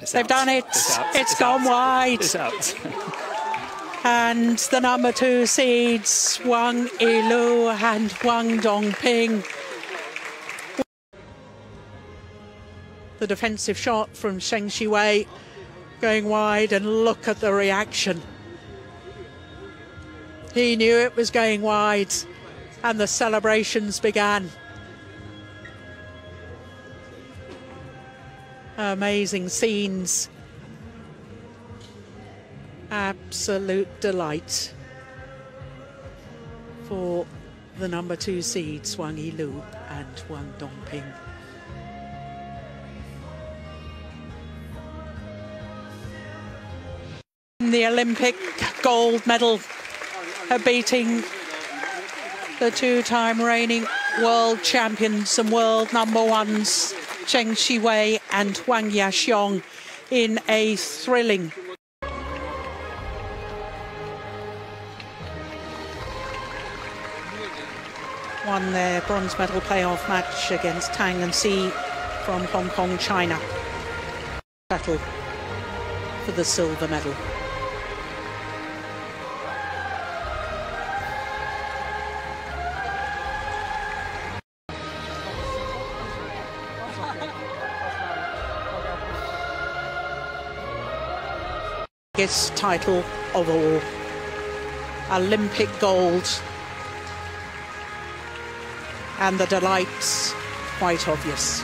It's They've out. done it. It's. It's gone wide. It's out. And the number two seeds, Wang Yilyu and Huang Dongping. The defensive shot from Zheng Siwei going wide, and look at the reaction. He knew it was going wide, and the celebrations began. Amazing scenes absolute delight for the number two seeds, Wang Yilyu and Huang Dongping. The Olympic gold medal beating the two-time reigning world champions and world number ones, Zheng Siwei and Huang Yaqiong, in a thrilling won their bronze medal playoff match against Tang and Si from Hong Kong, China. Battle for the silver medal. Biggest title of all. Olympic gold and the delight's quite obvious.